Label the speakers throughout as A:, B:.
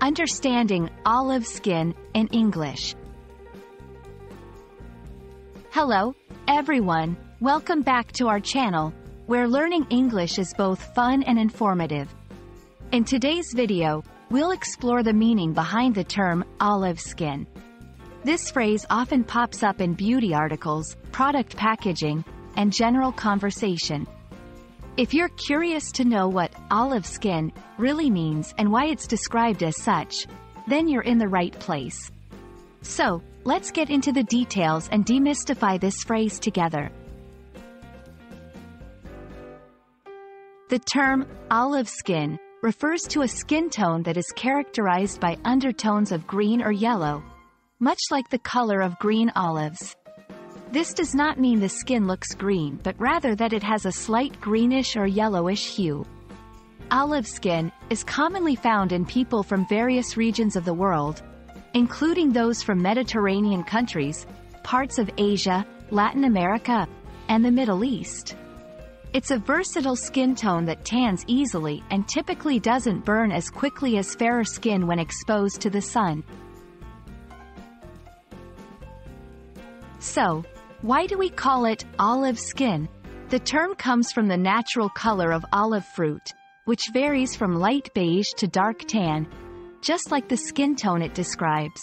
A: Understanding olive skin in English. Hello, everyone. Welcome back to our channel, where learning English is both fun and informative. In today's video, we'll explore the meaning behind the term olive skin. This phrase often pops up in beauty articles, product packaging, and general conversation. If you're curious to know what olive skin really means and why it's described as such, then you're in the right place. So, let's get into the details and demystify this phrase together. The term olive skin refers to a skin tone that is characterized by undertones of green or yellow, much like the color of green olives. This does not mean the skin looks green but rather that it has a slight greenish or yellowish hue. Olive skin is commonly found in people from various regions of the world, including those from Mediterranean countries, parts of Asia, Latin America, and the Middle East. It's a versatile skin tone that tans easily and typically doesn't burn as quickly as fairer skin when exposed to the sun. So, why do we call it olive skin? The term comes from the natural color of olive fruit, which varies from light beige to dark tan, just like the skin tone it describes.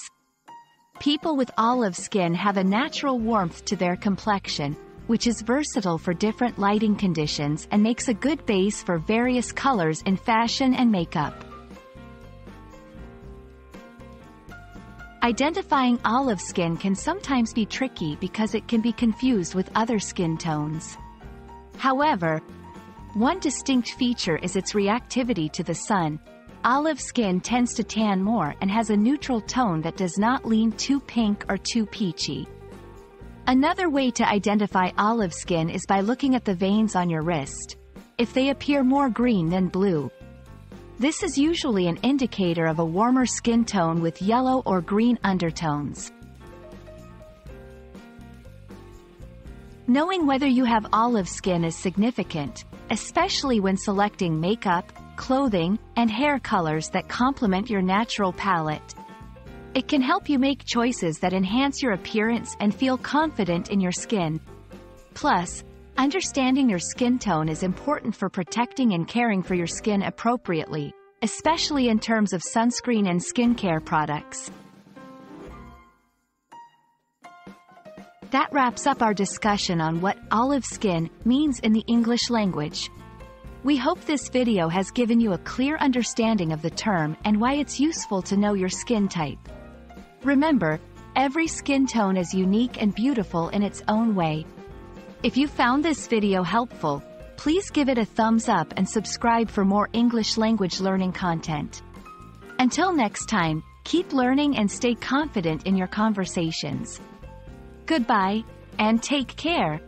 A: People with olive skin have a natural warmth to their complexion, which is versatile for different lighting conditions and makes a good base for various colors in fashion and makeup. Identifying olive skin can sometimes be tricky because it can be confused with other skin tones. However, one distinct feature is its reactivity to the sun. Olive skin tends to tan more and has a neutral tone that does not lean too pink or too peachy. Another way to identify olive skin is by looking at the veins on your wrist. If they appear more green than blue, this is usually an indicator of a warmer skin tone with yellow or green undertones. Knowing whether you have olive skin is significant, especially when selecting makeup, clothing, and hair colors that complement your natural palette. It can help you make choices that enhance your appearance and feel confident in your skin. Plus, Understanding your skin tone is important for protecting and caring for your skin appropriately, especially in terms of sunscreen and skincare products. That wraps up our discussion on what olive skin means in the English language. We hope this video has given you a clear understanding of the term and why it's useful to know your skin type. Remember, every skin tone is unique and beautiful in its own way, if you found this video helpful, please give it a thumbs up and subscribe for more English language learning content. Until next time, keep learning and stay confident in your conversations. Goodbye, and take care.